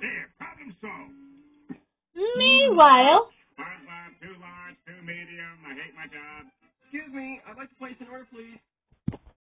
There, problem solved. Meanwhile, One large, two large, two medium. I hate my job. Excuse me, I'd like to place an order, please.